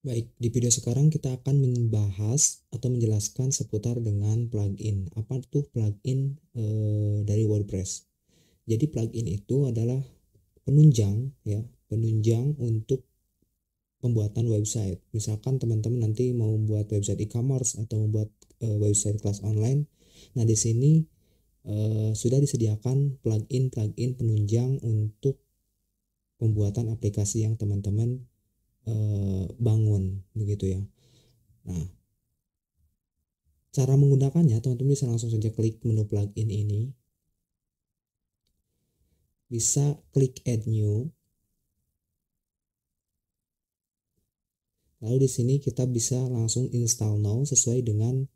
Baik, di video sekarang kita akan membahas atau menjelaskan seputar dengan plugin. Apa tuh plugin e, dari WordPress? Jadi plugin itu adalah penunjang ya, penunjang untuk pembuatan website. Misalkan teman-teman nanti mau membuat website e-commerce atau membuat e, website kelas online. Nah, di sini e, sudah disediakan plugin-plugin penunjang untuk pembuatan aplikasi yang teman-teman Eh, bangun begitu ya. Nah, cara menggunakannya teman-teman bisa langsung saja klik menu plugin ini. Bisa klik add new. Lalu di sini kita bisa langsung install now sesuai dengan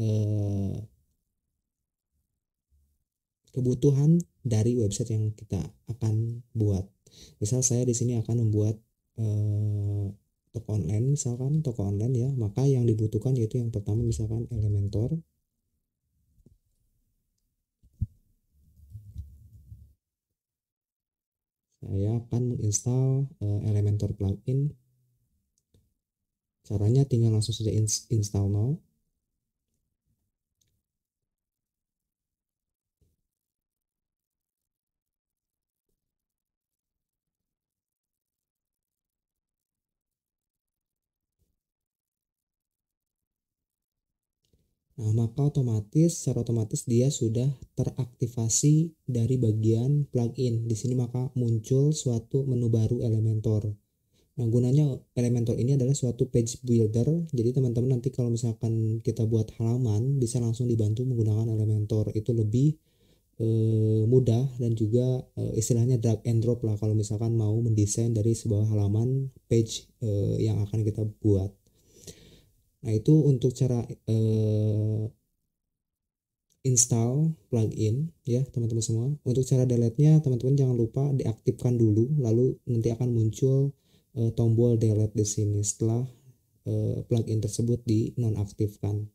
eh, kebutuhan dari website yang kita akan buat. Misal saya di sini akan membuat eh, toko online misalkan toko online ya. Maka yang dibutuhkan yaitu yang pertama misalkan Elementor. Saya akan menginstal eh, Elementor plugin. Caranya tinggal langsung saja install now Nah, maka otomatis secara otomatis dia sudah teraktivasi dari bagian plugin. Di sini maka muncul suatu menu baru Elementor. Nah, gunanya Elementor ini adalah suatu page builder. Jadi teman-teman nanti kalau misalkan kita buat halaman bisa langsung dibantu menggunakan Elementor. Itu lebih eh, mudah dan juga eh, istilahnya drag and drop lah kalau misalkan mau mendesain dari sebuah halaman page eh, yang akan kita buat. Nah, itu untuk cara uh, install plugin ya, teman-teman semua. Untuk cara delete-nya, teman-teman jangan lupa diaktifkan dulu lalu nanti akan muncul uh, tombol delete di sini setelah uh, plugin tersebut dinonaktifkan.